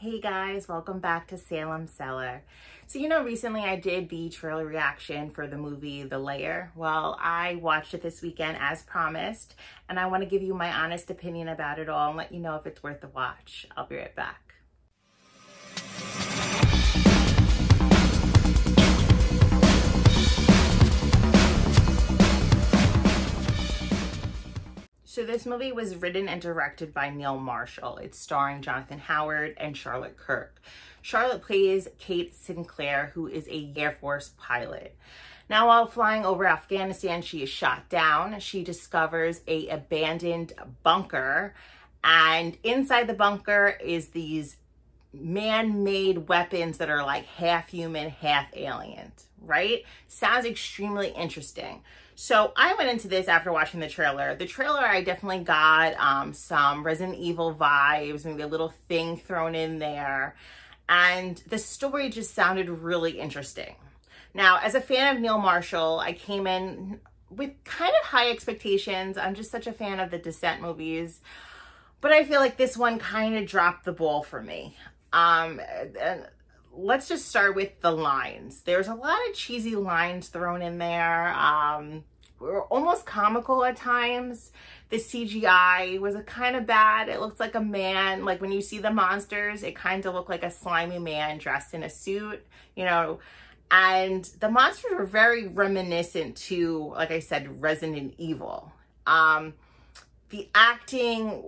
Hey guys, welcome back to Salem Cellar. So you know recently I did the trailer reaction for the movie The Lair. Well, I watched it this weekend as promised and I want to give you my honest opinion about it all and let you know if it's worth the watch. I'll be right back. This movie was written and directed by Neil Marshall. It's starring Jonathan Howard and Charlotte Kirk. Charlotte plays Kate Sinclair, who is a Air Force pilot. Now, while flying over Afghanistan, she is shot down. She discovers a abandoned bunker, and inside the bunker is these man-made weapons that are like half human, half alien, right? Sounds extremely interesting. So I went into this after watching the trailer. The trailer, I definitely got um, some Resident Evil vibes, maybe a little thing thrown in there. And the story just sounded really interesting. Now, as a fan of Neil Marshall, I came in with kind of high expectations. I'm just such a fan of the Descent movies. But I feel like this one kind of dropped the ball for me. Um, and let's just start with the lines. There's a lot of cheesy lines thrown in there. Um, were almost comical at times. The CGI was a kind of bad. It looks like a man. Like when you see the monsters, it kind of looked like a slimy man dressed in a suit, you know. And the monsters were very reminiscent to, like I said, Resident Evil. Um, the acting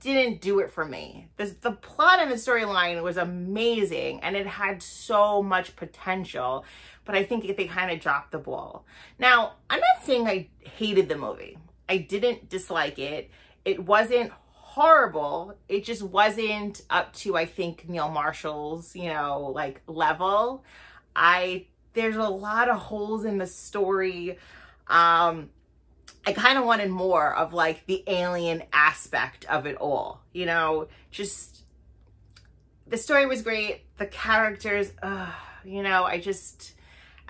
didn't do it for me. The, the plot and the storyline was amazing and it had so much potential, but I think they kind of dropped the ball. Now, I'm not saying I hated the movie. I didn't dislike it. It wasn't horrible. It just wasn't up to, I think, Neil Marshall's, you know, like level. I, there's a lot of holes in the story. Um, I kind of wanted more of like the alien aspect of it all, you know, just the story was great. The characters, uh, you know, I just,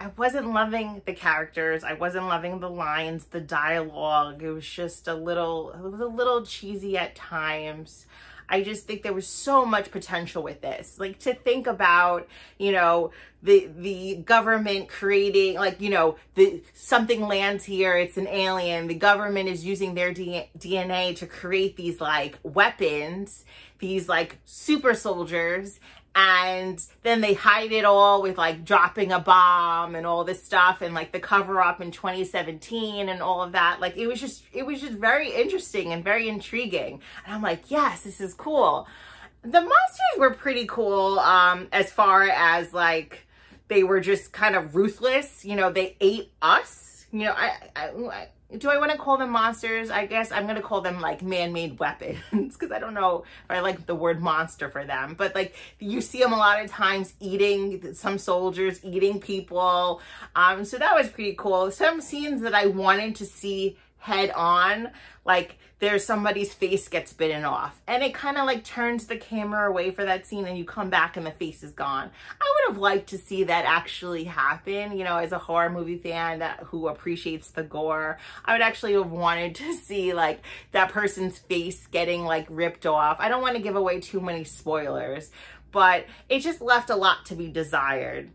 I wasn't loving the characters. I wasn't loving the lines, the dialogue. It was just a little, it was a little cheesy at times. I just think there was so much potential with this. Like to think about, you know, the the government creating like, you know, the something lands here, it's an alien. The government is using their D DNA to create these like weapons, these like super soldiers and then they hide it all with like dropping a bomb and all this stuff and like the cover up in 2017 and all of that. Like it was just it was just very interesting and very intriguing. And i'm like yes this is cool. The monsters were pretty cool um as far as like they were just kind of ruthless. You know they ate us you know i, I do I want to call them monsters? I guess I'm going to call them like man-made weapons because I don't know if I like the word monster for them. But like you see them a lot of times eating some soldiers, eating people. Um, so that was pretty cool. Some scenes that I wanted to see head on like there's somebody's face gets bitten off. And it kind of like turns the camera away for that scene and you come back and the face is gone. I would have liked to see that actually happen you know as a horror movie fan that who appreciates the gore. I would actually have wanted to see like that person's face getting like ripped off. I don't want to give away too many spoilers but it just left a lot to be desired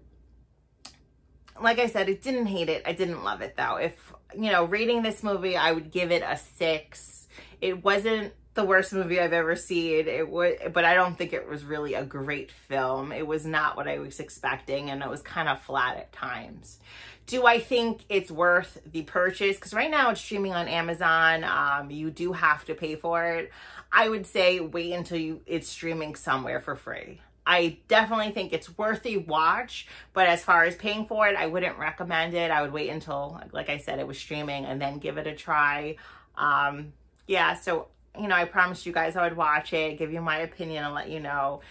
like I said, I didn't hate it. I didn't love it though. If, you know, rating this movie, I would give it a six. It wasn't the worst movie I've ever seen. It would, but I don't think it was really a great film. It was not what I was expecting and it was kind of flat at times. Do I think it's worth the purchase? Because right now it's streaming on Amazon. Um, you do have to pay for it. I would say wait until you it's streaming somewhere for free. I definitely think it's worth a watch, but as far as paying for it, I wouldn't recommend it. I would wait until, like I said, it was streaming and then give it a try. Um, yeah, so, you know, I promised you guys I would watch it, give you my opinion and let you know.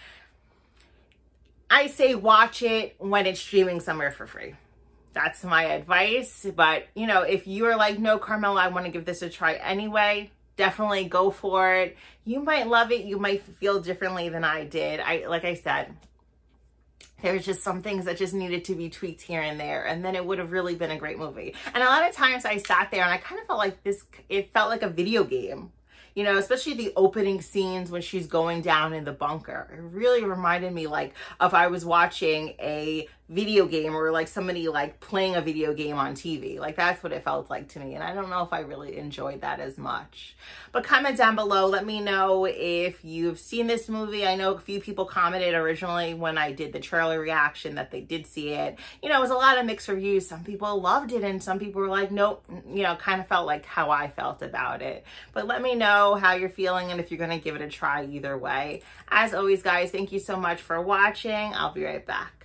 I say watch it when it's streaming somewhere for free. That's my advice. But, you know, if you're like, no, Carmela, I want to give this a try anyway, definitely go for it. You might love it. You might feel differently than I did. I Like I said, there's just some things that just needed to be tweaked here and there and then it would have really been a great movie and a lot of times i sat there and i kind of felt like this it felt like a video game you know, especially the opening scenes when she's going down in the bunker. It really reminded me like if I was watching a video game or like somebody like playing a video game on TV. Like that's what it felt like to me. And I don't know if I really enjoyed that as much. But comment down below. Let me know if you've seen this movie. I know a few people commented originally when I did the trailer reaction that they did see it. You know, it was a lot of mixed reviews. Some people loved it and some people were like, nope, you know, kind of felt like how I felt about it. But let me know how you're feeling and if you're going to give it a try either way. As always, guys, thank you so much for watching. I'll be right back.